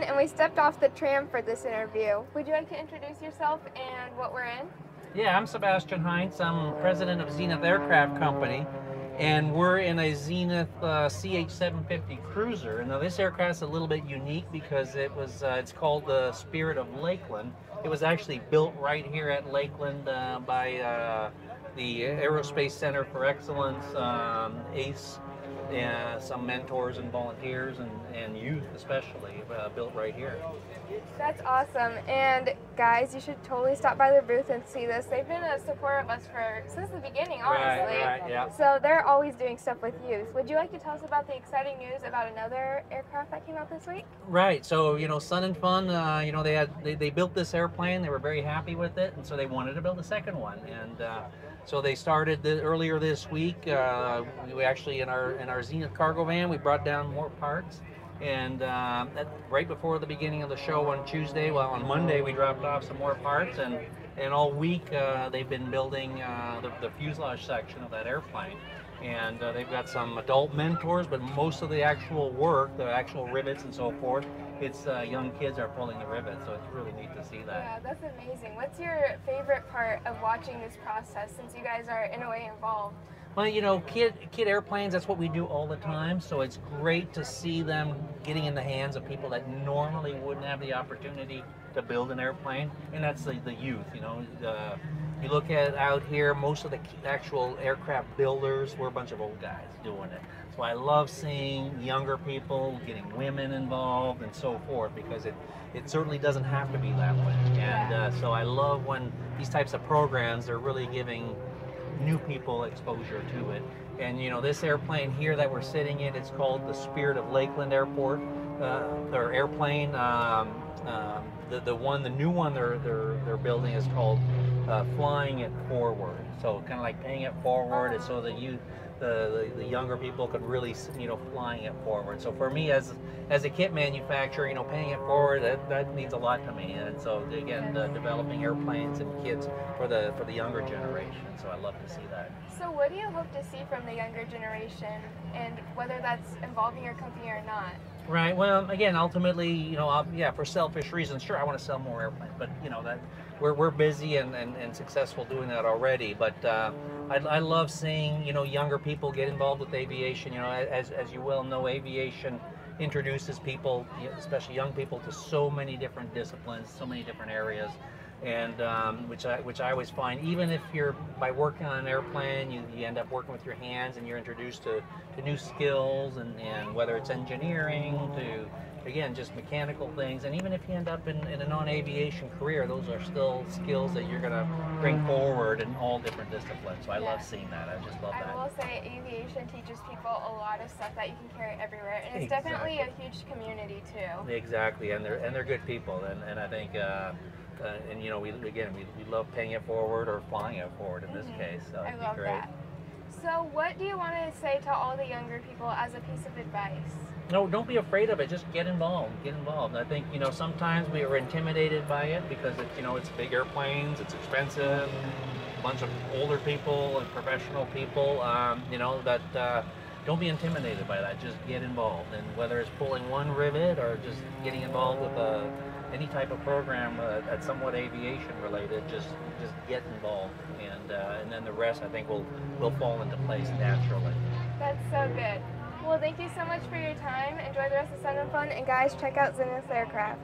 And we stepped off the tram for this interview. Would you like to introduce yourself and what we're in? Yeah, I'm Sebastien Heinz. I'm president of Zenith Aircraft Company, and we're in a Zenith uh, CH-750 Cruiser. Now, this aircraft's a little bit unique because it was uh, it's called the Spirit of Lakeland. It was actually built right here at Lakeland uh, by uh, the Aerospace Center for Excellence, um, ACE uh, some mentors and volunteers and, and youth especially uh, built right here. That's awesome. And guys, you should totally stop by their booth and see this. They've been a supporter of us for since the beginning, honestly. Right, right, yeah. So they're always doing stuff with youth. Would you like to tell us about the exciting news about another aircraft that came out this week? Right. So you know, SUN 'n FUN. Uh, you know, they had they, they built this airplane. They were very happy with it, and so they wanted to build a second one. And uh, so they started the, earlier this week. Uh, we actually in our in our Zenith cargo van we brought down more parts, and uh, right before the beginning of the show on Tuesday, well on Monday we dropped off some more parts, and and all week uh, they've been building uh, the, the fuselage section of that airplane and uh, they've got some adult mentors, but most of the actual work, the actual rivets and so forth, it's uh, young kids are pulling the rivets, so it's really neat to see that. Yeah, that's amazing. What's your favorite part of watching this process since you guys are in a way involved? Well, you know, kit kit airplanes, that's what we do all the time. So it's great to see them getting in the hands of people that normally wouldn't have the opportunity to build an airplane. And that's the, the youth, you know. Uh, you look at out here, most of the actual aircraft builders were a bunch of old guys doing it. So I love seeing younger people getting women involved and so forth because it, it certainly doesn't have to be that way. And uh, so I love when these types of programs are really giving new people exposure to it. And you know, this airplane here that we're sitting in, it's called the Spirit of Lakeland Airport, uh, or airplane. Um, um, the the one, the new one they're they're they're building is called uh, Flying It Forward. So kind of like paying it forward, so that you the, the, the, younger people could really, you know, flying it forward. So for me, as as a kit manufacturer, you know, paying it forward, that, that means a lot to me. And so again, developing airplanes and kits for the for the younger generation. So I love to see that. So what do you hope to see from the younger generation, and whether that's involving your company or not? Right. Well, again, ultimately, you know, yeah, for selfish reasons, sure, I want to sell more airplanes, but you know that we're, we're busy and, and, and successful doing that already. But uh, I, I love seeing you know younger people get involved with aviation. You know, as, as you well know, aviation introduces people, especially young people, to so many different disciplines, so many different areas, and um, which I which I always find, even if you're by working on an airplane, you, you end up working with your hands and you're introduced to, to new skills, and, and whether it's engineering to again, just mechanical things. And even if you end up in, in a non-aviation career, those are still skills that you're going to bring forward in all different disciplines. So I yeah. love seeing that. I just love I that. I will say aviation teaches people a lot of stuff that you can carry everywhere. And it's exactly. definitely a huge community too. Exactly. And they're, and they're good people. And, and I think... Uh, uh, and you know, we again, we, we love paying it forward or flying it forward in mm -hmm. this case. So I love that. So, what do you want to say to all the younger people as a piece of advice? no, don't be afraid of it. Just get involved. Get involved. I think you know sometimes we are intimidated by it because it, you know it's big airplanes, it's expensive, a bunch of older people and professional people. Um, you know that. Uh, don't be intimidated by that. Just get involved, and whether it's pulling one rivet or just getting involved with uh, any type of program uh, that's somewhat aviation related, just just get involved, and uh, and then the rest I think will will fall into place naturally. That's so good. Well, thank you so much for your time. Enjoy the rest of SUN 'n FUN. And guys, check out Zenith Aircraft.